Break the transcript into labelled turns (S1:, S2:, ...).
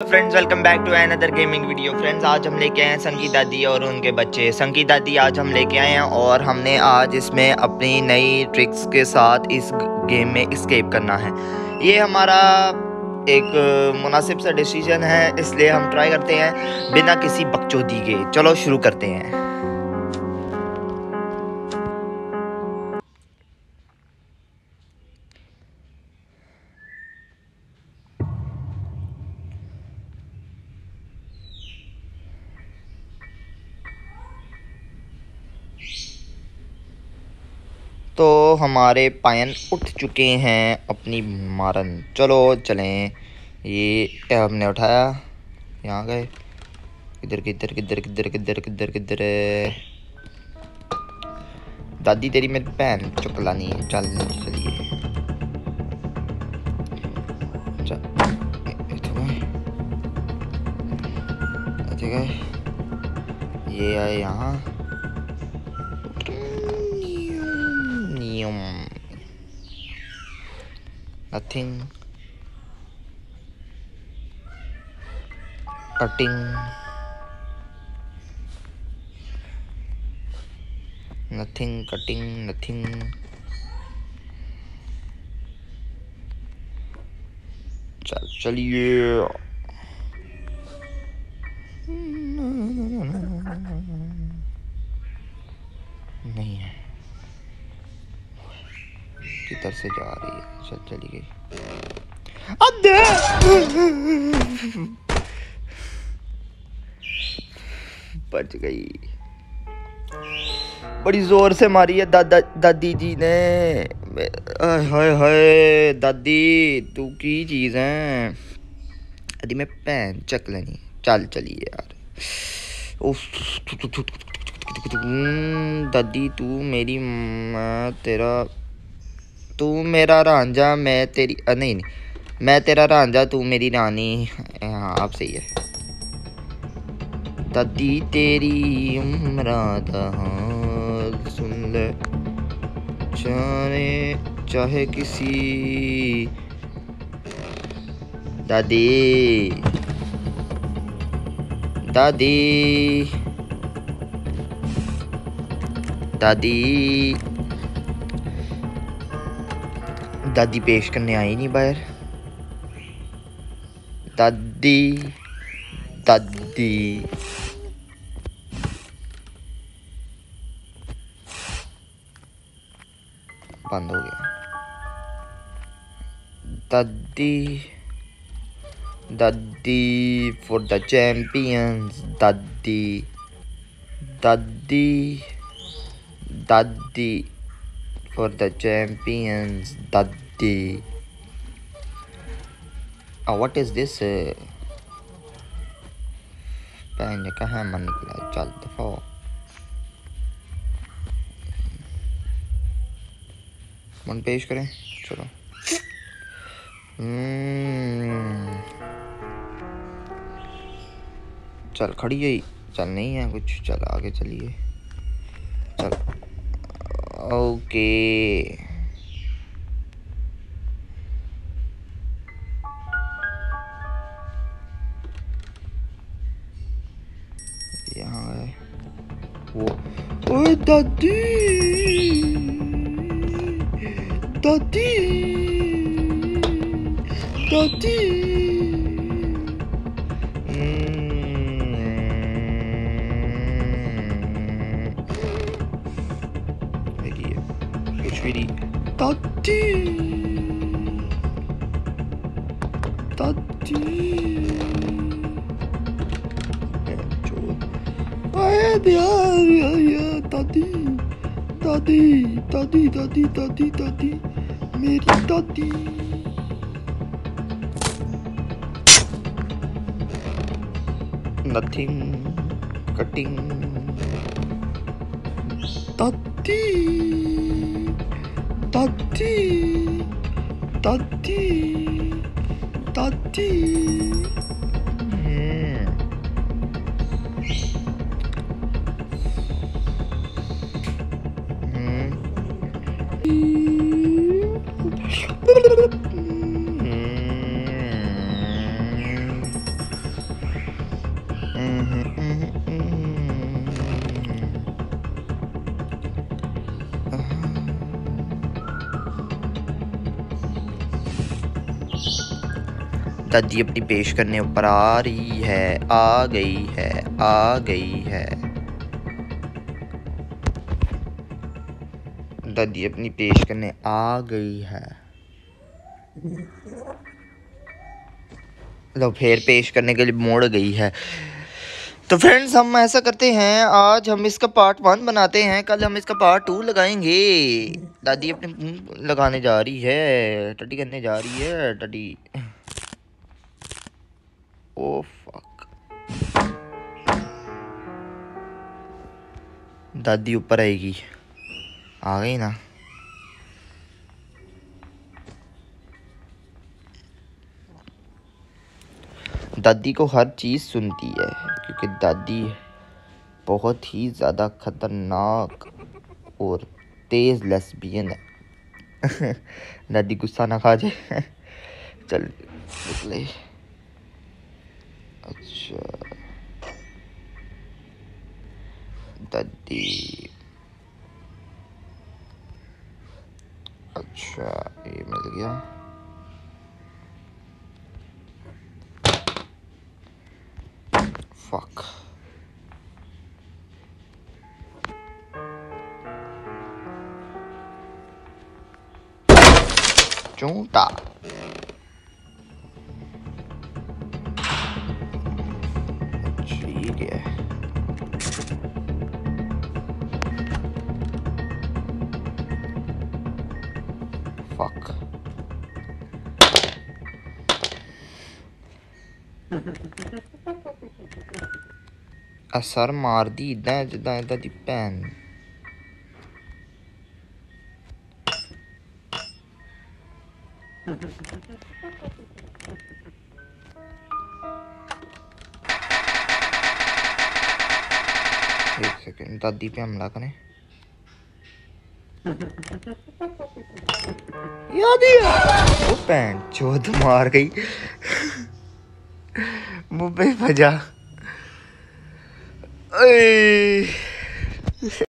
S1: Friends welcome back to another gaming video friends आज हम लेके आए हैं संगीत दादी और उनके बच्चे। संगीत दादी, आज हम लेके आए हैं और हमने आज इसमें अपनी नई ट्रिक्स के साथ इस गेम में स्केप करना है। ये हमारा एक मुनासिब सा डिसीज़न है, इसलिए हम ट्राई करते हैं बिना किसी बकचोदी के। चलो शुरू करते हैं। तो हमारे पायन उठ चुके हैं अपनी मारन। चलो चलें। ये हमने उठाया? यहाँ गए। किधर किधर किधर किधर किधर किधर किधर? दादी तेरी मेरी बहन चुकला नहीं है चल, चलिए। ये आए यहाँ। nothing cutting nothing cutting nothing चल चलिए किधर से जा रही है चल चली गई बच गई बड़ी ज़ोर से मारी है दादा दादी जी ने हाय हाय दादी तू की चीज़ है अरे मैं पैन चक लेनी चल चलिए यार दादी तू मेरी माँ तेरा तू मेरा रांझा मैं तेरी आ, नहीं नहीं मैं तेरा रांझा तू मेरी रानी। हाँ आप सही है। दादी तेरी उम्र सुन ले। चाहे चाहे किसी। दादी। दादी। दादी। दादी पेश करने आई नहीं बाहर। दादी दादी। बंद हो गया। दादी दादी फॉर द चैंपियंस दादी दादी दादी for the champions Daddy. Oh, what is this? पहले कहाँ मन निकला चल दफ़ा मन पेश करें? चलो। चल खड़ी गई चल नहीं है कुछ। चल आगे चलिए। चल। ओके। यहाँ है वो ओए दादी दादी दादी Sweetie. Daddy. Daddy. Yan, yan, yan. Daddy. Daddy. Daddy, daddy, daddy, daddy. मेरी दादी nothing cutting दादी दादी दादी दादी दादी अपनी पेश करने ऊपर आ रही है, आ गई है, आ गई है। दादी अपनी पेश करने आ गई है। लो फिर पेश करने के लिए मोड़ गई है। तो फ्रेंड्स हम ऐसा करते हैं, आज हम इसका पार्ट वन बनाते हैं, कल हम इसका पार्ट टू लगाएँगे। दादी अपने लगाने जा रही है टटी करने जा रही है टटी ओ फक दादी ऊपर आएगी। आ गई ना? दादी को हर चीज़ सुनती है, क्योंकि दादी बहुत ही ज़्यादा ख़तरनाक और तेज़ लेस्बियन है। दादी गुस्सा ना खा जाए। चल, निकले। अच्छा। दादी अच्छा ये मिल गया। Fuck. Chúng ठीक है। Fuck. असर मारदी इदां जिद्दां इदां दी भैन। सेकंड दादी पे हमला करें। वो मार गई। भजा 哎。